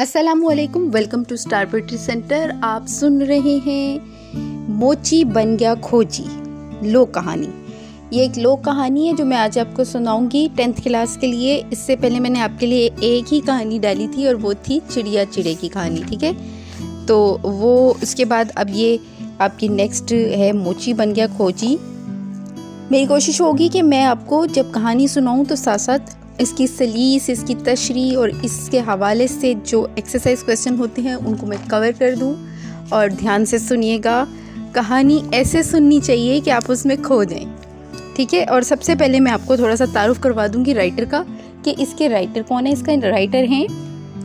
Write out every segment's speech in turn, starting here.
असलकुम welcome to star poetry centre. आप सुन रहे हैं मोची बन गया खोजी, लो कहानी। ये एक लोक कहानी है जो मैं आज आपको सुनाऊँगी टेंथ क्लास के लिए। इससे पहले मैंने आपके लिए एक ही कहानी डाली थी और वो थी चिड़िया चिड़े की कहानी, ठीक है? तो वो, उसके बाद अब ये आपकी नेक्स्ट है मोची बन गया खोजी। मेरी कोशिश होगी कि मैं आपको जब कहानी सुनाऊं तो साथ साथ इसकी सलीस, इसकी तशरी और इसके हवाले से जो एक्सरसाइज क्वेश्चन होते हैं, उनको मैं कवर कर दूँ। और ध्यान से सुनिएगा, कहानी ऐसे सुननी चाहिए कि आप उसमें खो जाएँ। ठीक है? और सबसे पहले मैं आपको थोड़ा सा तारुफ करवा दूँगी राइटर का कि इसके राइटर कौन है? इसका राइटर हैं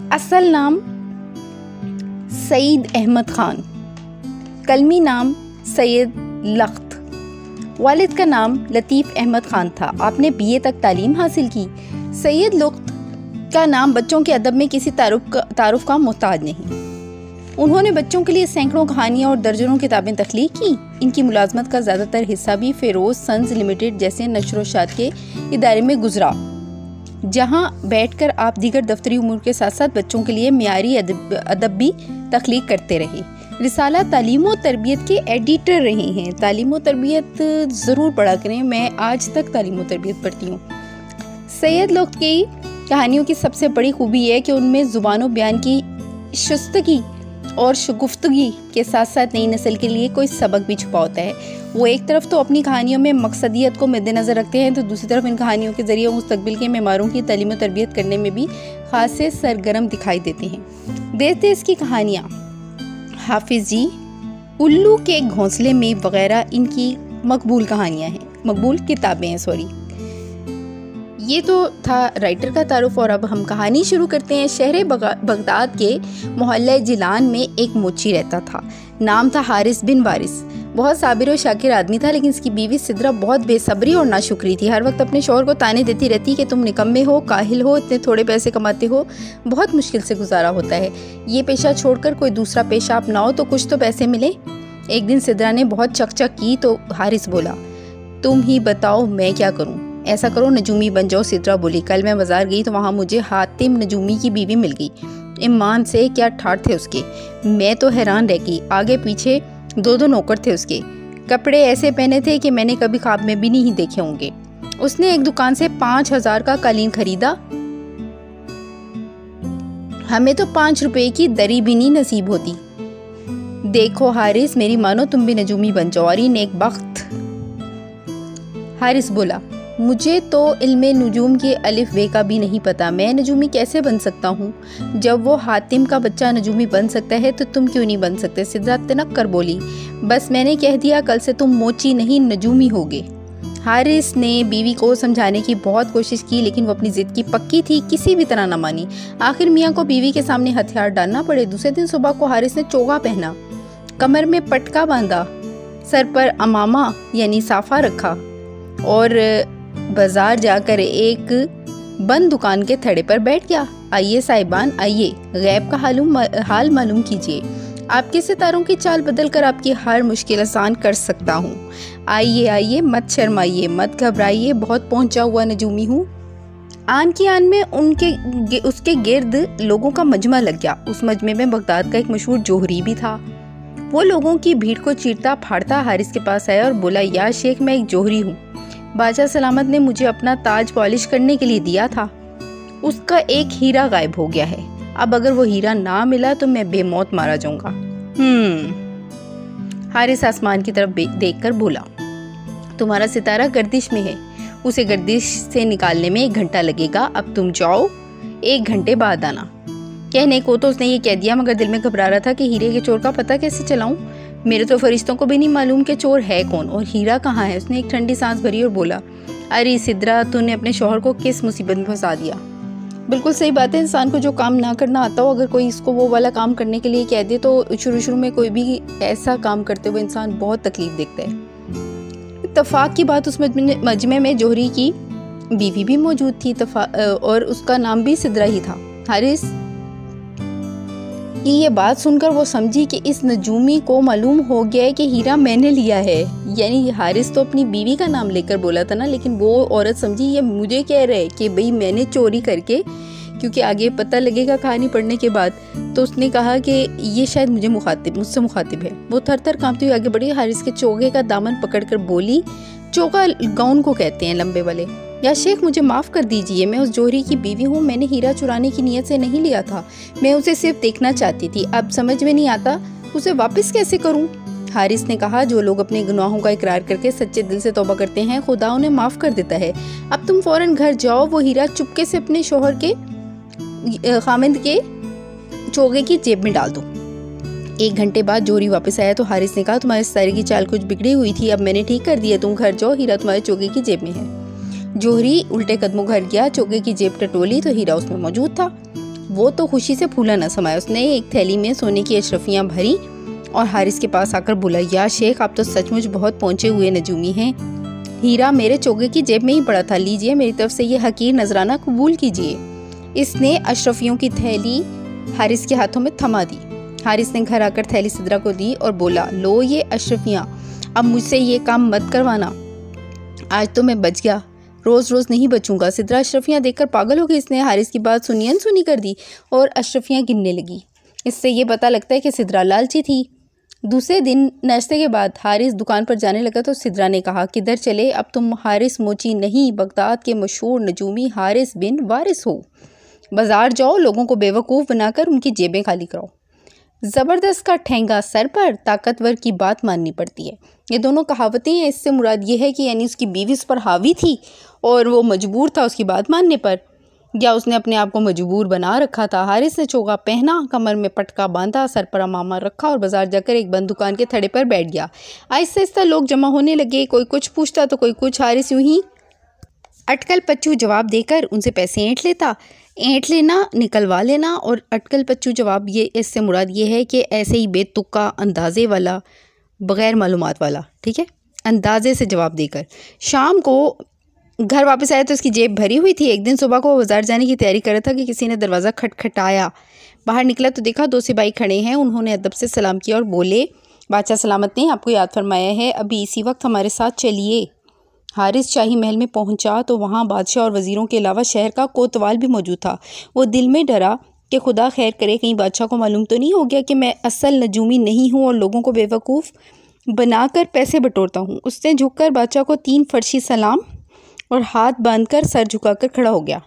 असल नाम सईद अहमद ख़ान। कलमी नाम सैयद लख्त। वालिद का नाम लतीफ़ अहमद ख़ान था। आपने बीए तक तालीम हासिल की। सैयद लुक्त का नाम बच्चों के अदब में किसी तारुफ का तारुफ का मोहताज नहीं। उन्होंने बच्चों के लिए सैकड़ों कहानियाँ और दर्जनों किताबें तख्लीक की। इनकी मुलाजमत का ज़्यादातर हिस्सा भी फेरोज सन्स लिमिटेड जैसे नशरोशात के इदारे में गुजरा। जहाँ बैठकर आप दीगर दफ्तरी उमूर के साथ साथ बच्चों के लिए मीरी अदब भी तख्लीक करते रहे। रिसाला तालीम तरबियत के एडिटर रहे हैं। तालीम तरबियत ज़रूर पढ़ा करें। मैं आज तक तालीम तरबियत पढ़ती हूँ। सैयद लोग की कहानियों की सबसे बड़ी खूबी है कि उनमें ज़ुबान बयान की, शुस्तगी और शगुफ्तगी के साथ साथ नई नस्ल के लिए कोई सबक भी छुपा होता है। वो एक तरफ़ तो अपनी कहानियों में मकसदियत को मद्देनज़र रखते हैं तो दूसरी तरफ़ इन कहानियों के ज़रिए मुस्तबिल के मेमारों की तलीम और तरबियत करने में भी खास सरगर्म दिखाई देते हैं। देखते की कहानियाँ। हाफिज़ जी, उल्लू के घोंसले में वगैरह इनकी मकबूल कहानियाँ हैं। मकबूल किताबें हैं, सॉरी। ये तो था राइटर का तारुफ और अब हम कहानी शुरू करते हैं शहर बगदाद के मोहल्ले जिलान में एक मोची रहता था। नाम था हारिस बिन वारिस। बहुत साबिर और शाकिर आदमी था, लेकिन इसकी बीवी सिद्रा बहुत बेसब्री और नाशुक्री थी। हर वक्त अपने शोहर को ताने देती रहती कि तुम निकम्मे हो, काहिल हो, इतने थोड़े पैसे कमाते हो, बहुत मुश्किल से गुजारा होता है। ये पेशा छोड़कर कोई दूसरा पेशा अपनाओ तो कुछ तो पैसे मिले। एक दिन सिद्रा ने बहुत चकचक की तो हारिस बोला, तुम ही बताओ मैं क्या करूँ? ऐसा करो, नजूमी बन जाओ, सिद्रा बोली। कल मैं बाज़ार गई तो वहाँ मुझे हातिम नजूमी की बीवी मिल गई। ईमान से क्या ठाठ थे उसके? मैं तो हैरान रह गई। आगे पीछे दो दो नौकर थे उसके। कपड़े ऐसे पहने थे कि मैंने कभी ख्वाब में भी नहीं देखे होंगे। उसने एक दुकान से पाँच हज़ार का कालीन खरीदा। हमें तो पाँच रुपए की दरी भी नहीं नसीब होती। देखो हारिस, मेरी मानो तुम भी नजूमी बन जाओ, और नेक बख्त हारिस बोला मुझे तो इल्म नजूम के अलिफ वे का भी नहीं पता। मैं नजूमी कैसे बन सकता हूँ? जब वो हातिम का बच्चा नजूमी बन सकता है तो तुम क्यों नहीं बन सकते? सिद्धा तनक कर बोली, बस मैंने कह दिया, कल से तुम मोची नहीं, नजूमी होगे। हारिस ने बीवी को समझाने की बहुत कोशिश की, लेकिन वो अपनी ज़िद की पक्की थी, किसी भी तरह न मानी। आखिर मियाँ को बीवी के सामने हथियार डालना पड़े। दूसरे दिन सुबह को हारिस ने चोगा पहना, कमर में पटका बांधा, सर पर अमामा, यानी साफा रखा, और बाज़ार जाकर एक बंद दुकान के थड़े पर बैठ गया। आइए साहिबान, आइए। गैब का हालूम हाल मालूम कीजिए। आपके सितारों की चाल बदल कर आपकी हर मुश्किल आसान कर सकता हूँ? आइए आइए, मत शर्माइए, मत घबराइए, बहुत पहुँचा हुआ नजूमी हूँ। आन की आन में उनके उसके गिर्द लोगों का मजमा लग गया। उस मजमे में बगदाद का एक मशहूर जोहरी भी था। वो लोगों की भीड़ को चीरता फाड़ता हारिस के पास आया और बोला, या शेख, मैं एक जोहरी हूँ। बादशाह सलामत ने मुझे अपना ताज पॉलिश करने के लिए दिया था। उसका एक हीरा गायब हो गया है। अब अगर वो हीरा ना मिला तो मैं बेमौत मारा जाऊँगा। हम्म। हारिस आसमान की तरफ़ देख कर बोला, तुम्हारा सितारा गर्दिश में है। उसे गर्दिश से निकालने में एक घंटा लगेगा। अब तुम जाओ, एक घंटे बाद आना। कहने को तो उसने ये कह दिया, मगर दिल में घबरा रहा था कि हीरे के चोर का पता कैसे चलाऊं। मेरे तो फरिश्तों को भी नहीं मालूम कि चोर है कौन और हीरा कहाँ है। उसने एक ठंडी सांस भरी और बोला, अरे सिद्रा, तूने अपने शोहर को किस मुसीबत में फंसा दिया? बिल्कुल सही बात है, इंसान को जो काम ना करना आता हो, अगर कोई इसको वो वाला काम करने के लिए कह दे तो शुरू शुरू में कोई भी ऐसा काम करते हुए इंसान बहुत तकलीफ़ देखता है। इतफाक की बात उस मजमे में जोहरी की बीवी भी मौजूद थी और उसका नाम भी सिद्रा ही था। हारिस कि ये बात सुनकर वो समझी कि इस नजूमी को मालूम हो गया है कि हीरा मैंने लिया है। यानी हारिस तो अपनी बीवी का नाम लेकर बोला था ना, लेकिन वो औरत समझी, ये मुझे कह रहे कि भाई मैंने चोरी करके, क्योंकि आगे पता लगेगा कहानी पढ़ने के बाद तो उसने कहा कि ये शायद मुझे मुखातिब, मुझसे मुखातिब है। वो थर थर कांपती हुई आगे बढ़ी, हारिस के चोगे का दामन पकड़कर बोली, चोगा गाउन को कहते हैं लंबे वाले। या शेख मुझे माफ़ कर दीजिए, मैं उस जोहरी की बीवी हूँ, मैंने हीरा चुराने की नीयत से नहीं लिया था। मैं उसे सिर्फ़ देखना चाहती थी। अब समझ में नहीं आता, उसे वापस कैसे करूँ? हारिस ने कहा, जो लोग अपने गुनाहों का इकरार करके सच्चे दिल से तोबा करते हैं, खुदा उन्हें माफ़ कर देता है। अब तुम फ़ौरन घर जाओ, वो हीरा चुपके से अपने शोहर के खामिंद के चोगे की जेब में डाल दो। एक घंटे बाद जोरी वापस आया तो हारिस ने कहा, तुम्हारे सारे की चाल कुछ बिगड़ी हुई थी, अब मैंने ठीक कर दिया तुम घर जाओ, हीरा तुम्हारे चोगे की जेब में है। जोहरी उल्टे कदमों घर गया चौके की जेब टटोली तो हीरा उसमें मौजूद था। वो तो खुशी से फूला न समाया। उसने एक थैली में सोने की अशरफियाँ भरी और हारिस के पास आकर बोला, या शेख, आप तो सचमुच बहुत पहुँचे हुए नजूमी हैं। हीरा मेरे चोगे की जेब में ही पड़ा था। लीजिए, मेरी तरफ़ से ये हकीर नजराना कबूल कीजिए। इसने अशरफियों की थैली हारिस के हाथों में थमा दी। हारिस ने घर आकर थैली सिद्रा को दी और बोला, लो ये अशरफियाँ, अब मुझसे ये काम मत करवाना। आज तो मैं बच गया। रोज़ रोज़ नहीं बचूँगा। सिद्रा, अशरफियाँ देखकर पागल हो गई। इसने हारिस की बात सुनी, अनसुनी कर दी और अशरफियाँ गिनने लगी। इससे ये पता लगता है कि सिद्रा लालची थी। दूसरे दिन नाश्ते के बाद हारिस दुकान पर जाने लगा तो सिद्रा ने कहा, किधर चले? अब तुम हारिस मोची नहीं, बगदाद के मशहूर नजूमी हारिस बिन वारिस हो। बाज़ार जाओ, लोगों को बेवकूफ़ बनाकर उनकी जेबें खाली कराओ। ज़बरदस्त का ठेंगा सर पर ताकतवर की बात माननी पड़ती है। ये दोनों कहावतें हैं, इससे मुराद ये है कि यानी उसकी बीवी उस पर हावी थी और वो मजबूर था उसकी बात मानने पर। या उसने अपने आप को मजबूर बना रखा था, हारिस ने चोगा पहना, कमर में पटका बांधा, सर पर अमामा रखा और बाज़ार जाकर एक बंद दुकान के थड़े पर बैठ गया। आहिस्ता आहिस्ता लोग जमा होने लगे, कोई कुछ पूछता तो कोई कुछ, हारिस यूँ ही अटकल पच्चू जवाब देकर उनसे पैसे ऐंठ लेता। ऐंठ लेना, निकलवा लेना और अटकल पच्चू जवाब ये, इससे मुराद ये है कि ऐसे ही बेतुका अंदाजे वाला, बग़ैर मालूम वाला, ठीक है? अंदाजे से जवाब देकर। शाम को घर वापस आया तो उसकी जेब भरी हुई थी। एक दिन सुबह को बाज़ार जाने की तैयारी कर रहा था कि किसी ने दरवाज़ा खटखटाया। बाहर निकला तो देखा दो सिपाही खड़े हैं। उन्होंने अदब से सलाम किया और बोले, बादशाह सलामत ने आपको याद फरमाया है, अभी इसी वक्त हमारे साथ चलिए। हारिस शाही महल में पहुँचा तो वहाँ बादशाह और वज़ीरों के अलावा शहर का कोतवाल भी मौजूद था। वो दिल में डरा कि खुदा खैर करे, कहीं बादशाह को मालूम तो नहीं हो गया कि मैं असल नजूमी नहीं हूँ और लोगों को बेवकूफ़ बनाकर पैसे बटोरता हूँ। उसने झुककर बादशाह को तीन फर्शी सलाम और हाथ बांधकर सर झुकाकर खड़ा हो गया।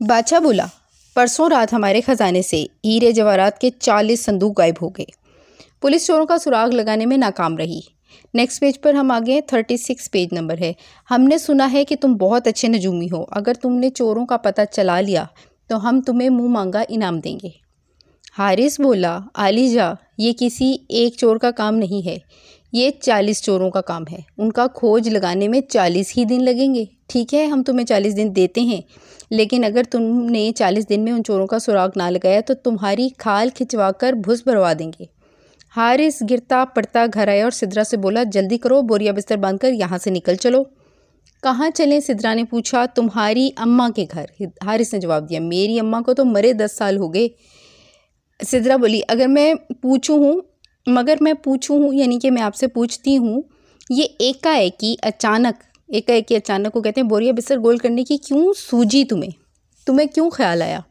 बादशाह बोला, परसों रात हमारे ख़जाने से हीरे जवाहरात के चालीस संदूक गायब हो गए। पुलिस चोरों का सुराग लगाने में नाकाम रही। नेक्स्ट पेज पर हम आगे थर्टी सिक्स पेज नंबर है। हमने सुना है कि तुम बहुत अच्छे नजूमी हो। अगर तुमने चोरों का पता चला लिया तो हम तुम्हें मुँह मांगा इनाम देंगे। हारिस बोला आलीजा ये किसी एक चोर का काम नहीं है। ये चालीस चोरों का काम है। उनका खोज लगाने में चालीस ही दिन लगेंगे। ठीक है, हम तुम्हें चालीस दिन देते हैं। लेकिन अगर तुमने चालीस दिन में उन चोरों का सुराग ना लगाया तो तुम्हारी खाल खिंचवा कर भुस भरवा देंगे। हारिस गिरता पड़ता घर आया और सिद्रा से बोला, जल्दी करो, बोरिया बिस्तर बांधकर यहाँ से निकल चलो। कहाँ चलें? सिद्रा ने पूछा। तुम्हारी अम्मा के घर। हारिस ने जवाब दिया, मेरी अम्मा को तो मरे दस साल हो गए। सिद्रा बोली, अगर मैं पूछूँ हूँ, मगर मैं पूछूँ हूँ, यानी कि मैं आपसे पूछती हूँ, ये एकाएकी अचानक एकाएकी अचानक को कहते हैं बोरिया बिस्तर गोल करने की क्यों सूझी तुम्हें? तुम्हें क्यों ख्याल आया?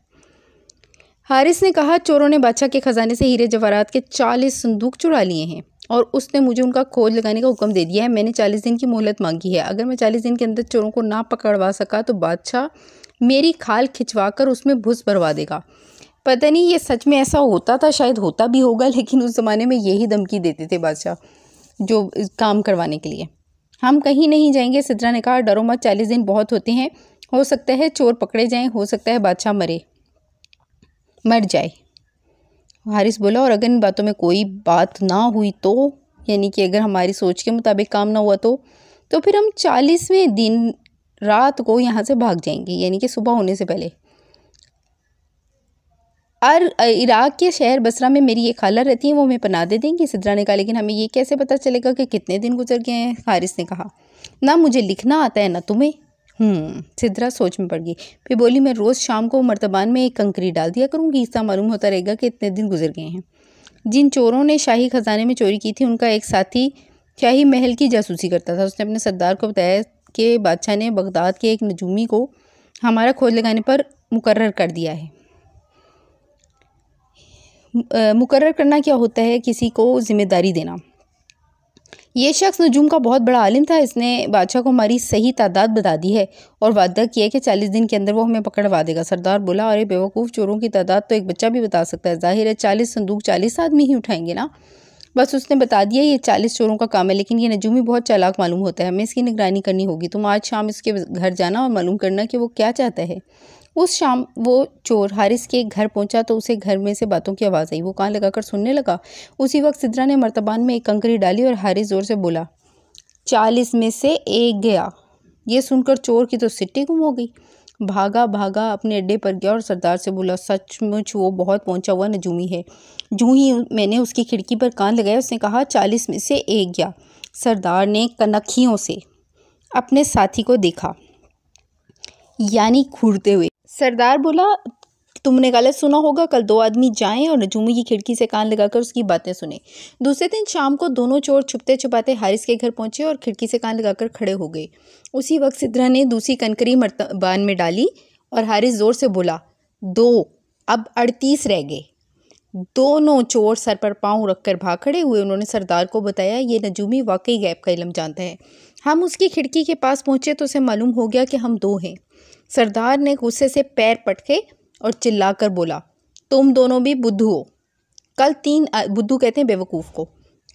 हारिस ने कहा, चोरों ने बादशाह के ख़जाने से हीरे जवाहरात के चालीस संदूक चुरा लिए हैं और उसने मुझे उनका खोज लगाने का हुक्म दे दिया है। मैंने चालीस दिन की मोहलत मांगी है। अगर मैं चालीस दिन के अंदर चोरों को ना पकड़वा सका तो बादशाह मेरी खाल खिंचवा कर उसमें भुस भरवा देगा। पता नहीं, ये सच में ऐसा होता था, शायद होता भी होगा, लेकिन उस ज़माने में यही धमकी देते थे बादशाह, जो काम करवाने के लिए। हम कहीं नहीं जाएँगे, सिद्रा ने कहा, डरो मत, चालीस दिन बहुत होते हैं। हो सकता है चोर पकड़े जाएँ, हो सकता है बादशाह मरे। मर जाए। हारिस बोला, और अगर इन बातों में कोई बात ना हुई तो? यानी कि अगर हमारी सोच के मुताबिक काम ना हुआ तो? तो फिर हम चालीसवें दिन रात को यहाँ से भाग जाएँगे, यानी कि सुबह होने से पहले। और इराक के शहर बसरा में मेरी ये खाला रहती है, वो हमें पना दे देंगी सिद्रा ने कहा, लेकिन हमें ये कैसे पता चलेगा कि कितने दिन गुजर गए हैं? हारिस ने कहा, ना मुझे लिखना आता है, ना तुम्हें। हम्म, सिद्रा सोच में पड़ गई। फिर बोली मैं रोज़ शाम को मर्तबान में एक कंकरी डाल दिया करूँगी। इसका मालूम होता रहेगा कि इतने दिन गुजर गए हैं। जिन चोरों ने शाही ख़जाने में चोरी की थी उनका एक साथी शाही महल की जासूसी करता था। उसने अपने सरदार को बताया कि बादशाह ने बगदाद के एक नजूमी को हमारा खोज लगाने पर मुकर्र कर दिया है। मुकर्र करना क्या होता है? किसी को ज़िम्मेदारी देना। ये शख्स नजूम का बहुत बड़ा आलिम था। इसने बादशाह को हमारी सही तादाद बता दी है और वादा किया कि चालीस दिन के अंदर वो हमें पकड़वा देगा। सरदार बोला, अरे बेवकूफ़ चोरों की तादाद तो एक बच्चा भी बता सकता है। ज़ाहिर है चालीस संदूक चालीस आदमी ही उठाएँगे ना? बस उसने बता दिया, ये चालीस चोरों का काम है, लेकिन ये नजूमी बहुत चालाक मालूम होता है। हमें इसकी निगरानी करनी होगी। तुम आज शाम इसके घर जाना और मालूम करना कि वो क्या चाहता है। उस शाम वो चोर हारिस के घर पहुँचा तो उसे घर में से बातों की आवाज़ आई। वो कान लगाकर सुनने लगा। उसी वक्त सिद्रा ने मर्तबान में एक कंकरी डाली और हारिस ज़ोर से बोला, चालीस में से एक गया। ये सुनकर चोर की तो सिट्टी गुम हो गई। भागा भागा, अपने अड्डे पर गया और सरदार से बोला, सचमुच वो बहुत पहुँचा हुआ नजूमी है। जूँ ही मैंने उसकी खिड़की पर कान लगाया, उसने कहा, चालीस में से एक गया। सरदार ने कनखियों से अपने साथी को देखा। यानी घूरते हुए सरदार बोला, तुमने गलत सुना होगा, कल दो आदमी जाएँ और नजूमी की खिड़की से कान लगाकर उसकी बातें सुने। दूसरे दिन शाम को दोनों चोर छुपते छुपाते हारिस के घर पहुँचे और खिड़की से कान लगाकर खड़े हो गए। उसी वक्त सिद्रा ने दूसरी कनकरी मर्तबान में डाली और हारिस ज़ोर से बोला, दो, अब अड़तीस रह गए। दोनों चोर सर पर पाँव रखकर भाग खड़े हुए। उन्होंने सरदार को बताया, ये नजूमी वाकई गैप का इलम जानता है। हम उसकी खिड़की के पास पहुँचे तो उसे मालूम हो गया कि हम दो हैं। सरदार ने गुस्से से पैर पटके और चिल्लाकर बोला, तुम दोनों भी बुद्धू हो। कल तीन बुद्धू कहते हैं बेवकूफ़ को।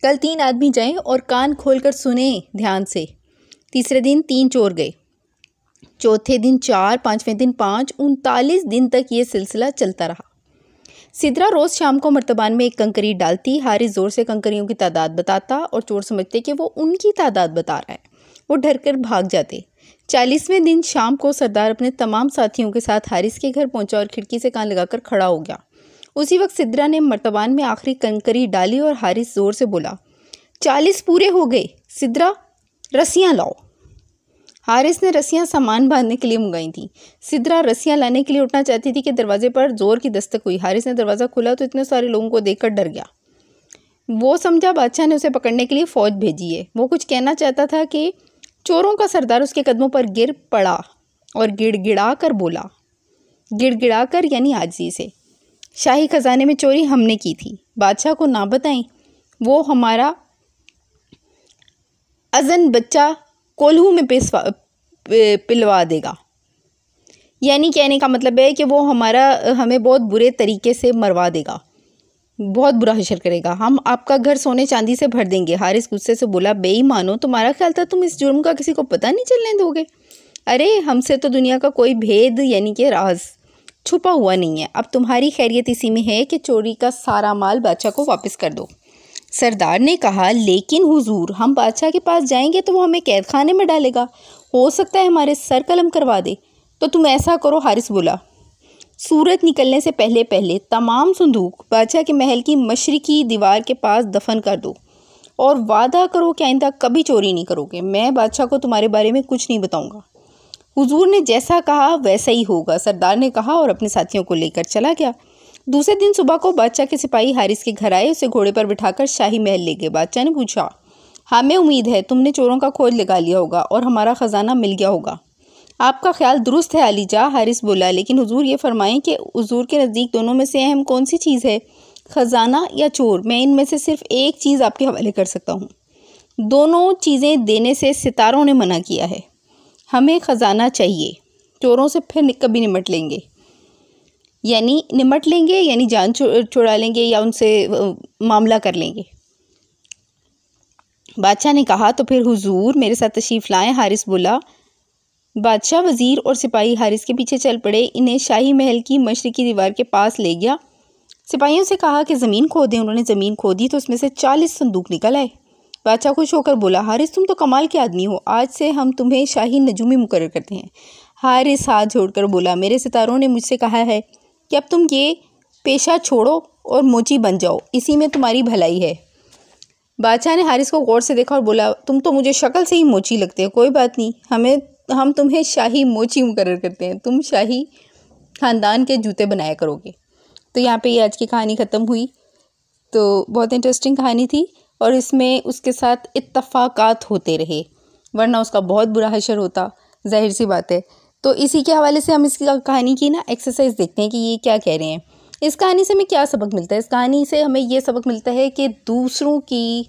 कल तीन आदमी जाएँ और कान खोलकर सुने ध्यान से। तीसरे दिन तीन चोर गए। चौथे दिन चार, पाँचवें दिन पाँच, उनतालीस दिन तक ये सिलसिला चलता रहा। सिद्रा रोज़ शाम को मर्तबान में एक कंकरी डालती हारिस ज़ोर से कंकरियों की तादाद बताता और चोर समझते कि वो उनकी तादाद बता रहा है। वो डर कर भाग जाते। चालीसवें दिन शाम को सरदार अपने तमाम साथियों के साथ हारिस के घर पहुँचा और खिड़की से कान लगाकर खड़ा हो गया। उसी वक्त सिद्रा ने मर्तबान में आखिरी कंकरी डाली और हारिस ज़ोर से बोला, चालीस पूरे हो गए। सिद्रा, रस्सियाँ लाओ। हारिस ने रस्सियाँ सामान बांधने के लिए मंगाई थी। सिद्रा रस्सियाँ लाने के लिए उठना चाहती थी कि दरवाजे पर ज़ोर की दस्तक हुई। हारिस ने दरवाज़ा खोला तो इतने सारे लोगों को देखकर डर गया। वो समझा बादशाह ने उसे पकड़ने के लिए फ़ौज भेजी है। वो कुछ कहना चाहता था कि चोरों का सरदार उसके कदमों पर गिर पड़ा और गिड़गिड़ा कर बोला गिड़गिड़ा कर यानी आजी से। शाही खजाने में चोरी हमने की थी। बादशाह को ना बताएँ, वो हमारा अजन बच्चा कोल्हू में पिसवा पिलवा देगा। यानी कहने का मतलब है कि वो हमारा, हमें बहुत बुरे तरीके से मरवा देगा। बहुत बुरा हशर करेगा। हम आपका घर सोने चांदी से भर देंगे। हारिस गुस्से से बोला बेईमानो तुम्हारा ख्याल था तुम इस जुर्म का किसी को पता नहीं चलने दोगे? अरे, हमसे तो दुनिया का कोई भेद यानी कि राज छुपा हुआ नहीं है। अब तुम्हारी खैरियत इसी में है कि चोरी का सारा माल बादशाह को वापस कर दो। सरदार ने कहा, लेकिन हुजूर, हम बादशाह के पास जाएँगे तो वो हमें कैद खाने में डालेगा। हो सकता है हमारे सर कलम करवा दे। तो तुम ऐसा करो, हारिस बोला। सूरज निकलने से पहले पहले तमाम संदूक, बादशाह के महल की मशरकी दीवार के पास दफन कर दो। और वादा करो कि आइंदा कभी चोरी नहीं करोगे। मैं बादशाह को तुम्हारे बारे में कुछ नहीं बताऊँगा। हुजूर ने जैसा कहा, वैसा ही होगा। सरदार ने कहा और अपने साथियों को लेकर चला गया। दूसरे दिन सुबह को बादशाह के सिपाही हारिस के घर आए, उसे घोड़े पर बिठाकर शाही महल ले गए। बादशाह ने पूछा हमें उम्मीद है तुमने चोरों का खोज लगा लिया होगा और हमारा ख़जाना मिल गया होगा। आपका ख्याल दुरुस्त है अलीजा हारिस बोला, लेकिन हुजूर ये फरमाएँ कि हुजूर के नज़दीक दोनों में से अहम कौन सी चीज़ है? ख़जाना या चोर? मैं इनमें से सिर्फ़ एक चीज़ आपके हवाले कर सकता हूँ। दोनों चीज़ें देने से सितारों ने मना किया है। हमें ख़जाना चाहिए। चोरों से फिर कभी निमट लेंगे। यानी निमट लेंगे, यानी जान छुड़ा लेंगे या उनसे मामला कर लेंगे। बादशाह ने कहा तो फिर हुजूर मेरे साथ तशरीफ़ लाएँ, हारिस बोला। बादशाह वज़ीर और सिपाही हारिस के पीछे चल पड़े। इन्हें शाही महल की मशरकी दीवार के पास ले गया। सिपाहियों से कहा कि ज़मीन खोदें उन्होंने ज़मीन खोदी तो उसमें से चालीस संदूक निकल आए। बादशाह खुश होकर बोला, हारिस, तुम तो कमाल के आदमी हो। आज से हम तुम्हें शाही नजूमी मुकर करते हैं। हारिस हाथ जोड़कर बोला, मेरे सितारों ने मुझसे कहा है कि अब तुम ये पेशा छोड़ो और मोची बन जाओ। इसी में तुम्हारी भलाई है। बादशाह ने हारिस को गौर से देखा और बोला, तुम तो मुझे शक्ल से ही मोची लगते हो। कोई बात नहीं। हमें हम तुम्हें शाही मोची मुकर करते हैं। तुम शाही ख़ानदान के जूते बनाया करोगे। तो यहाँ पे ये आज की कहानी ख़त्म हुई। तो बहुत इंटरेस्टिंग कहानी थी और इसमें उसके साथ इत्तफ़ाक़ात होते रहे। वरना उसका बहुत बुरा हशर होता, ज़ाहिर सी बात है। तो इसी के हवाले से हम इसकी कहानी की ना एक्सरसाइज देखते हैं कि ये क्या कह रहे हैं। इस कहानी से हमें क्या सबक मिलता है? इस कहानी से हमें ये सबक मिलता है कि दूसरों की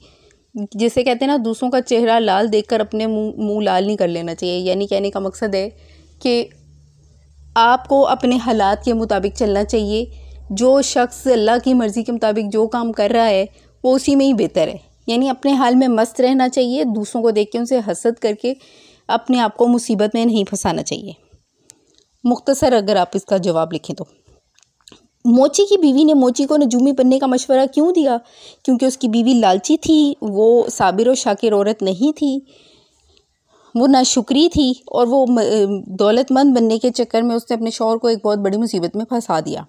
जिसे कहते हैं ना, दूसरों का चेहरा लाल देखकर अपने मुँह मुँह लाल नहीं कर लेना चाहिए। यानी कहने का मकसद है कि आपको अपने हालात के मुताबिक चलना चाहिए। जो शख्स अल्लाह की मर्ज़ी के मुताबिक जो काम कर रहा है, वो उसी में ही बेहतर है। यानी अपने हाल में मस्त रहना चाहिए, दूसरों को देख के उनसे हसद करके अपने आप को मुसीबत में नहीं फंसाना चाहिए। मुख्तसर अगर आप इसका जवाब लिखें तो। मोची की बीवी ने मोची को नजूमी बनने का मशवरा क्यों दिया? क्योंकि उसकी बीवी लालची थी, वो साबिर और शाकिर औरत नहीं थी। वो नाशुक्री थी और वो दौलतमंद बनने के चक्कर में उसने अपने शौहर को एक बहुत बड़ी मुसीबत में फंसा दिया।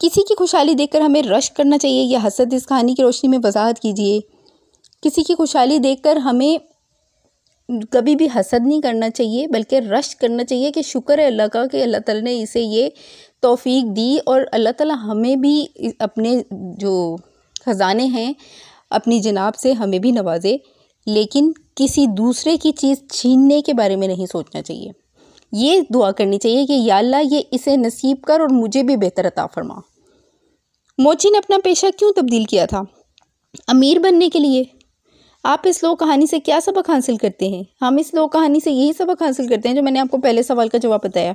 किसी की खुशहाली देखकर हमें रश करना चाहिए, या हसद इस कहानी की रोशनी में वजाहत कीजिए। किसी की खुशहाली देखकर हमें कभी भी हसद नहीं करना चाहिए, बल्कि रश करना चाहिए कि शुक्र है अल्लाह का कि अल्लाह ताला ने इसे ये तौफीक दी और अल्लाह ताला हमें भी अपने जो ख़जाने हैं, अपनी जनाब से हमें भी नवाजे। लेकिन किसी दूसरे की चीज़ छीनने के बारे में नहीं सोचना चाहिए। ये दुआ करनी चाहिए कि या अल्लाह ये इसे नसीब कर और मुझे भी बेहतर अता फरमा। मोची ने अपना पेशा क्यों तब्दील किया था? अमीर बनने के लिए? आप इस लोक कहानी से क्या सबक हासिल करते हैं? हम इस लोक कहानी से यही सबक हासिल करते हैं जो मैंने आपको पहले सवाल का जवाब बताया,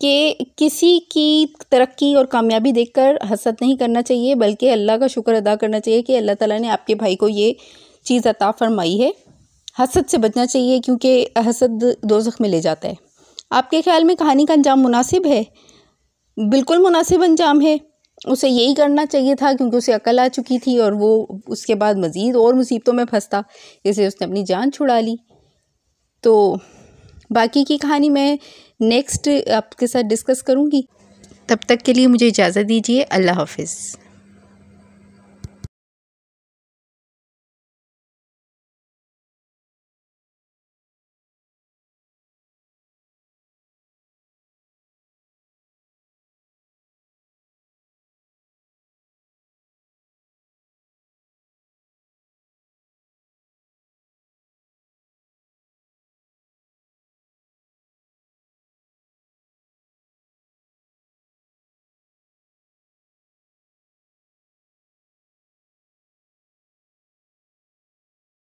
कि किसी की तरक्की और कामयाबी देखकर हसद नहीं करना चाहिए, बल्कि अल्लाह का शुक्र अदा करना चाहिए कि अल्लाह ताला ने आपके भाई को ये चीज़ अता फरमाई है। हसद से बचना चाहिए क्योंकि हसद दो में ले जाता है। आपके ख्याल में कहानी का अंजाम मुनासिब है? बिल्कुल मुनासिब अंजाम है। उसे यही करना चाहिए था क्योंकि उसे अकल आ चुकी थी और वो उसके बाद मज़ीद और मुसीबतों में फंसता, इसलिए उसने अपनी जान छुड़ा ली। तो बाकी की कहानी मैं नेक्स्ट आपके साथ डिस्कस करूँगी। तब तक के लिए मुझे इजाज़त दीजिए। अल्लाह हाफिज़।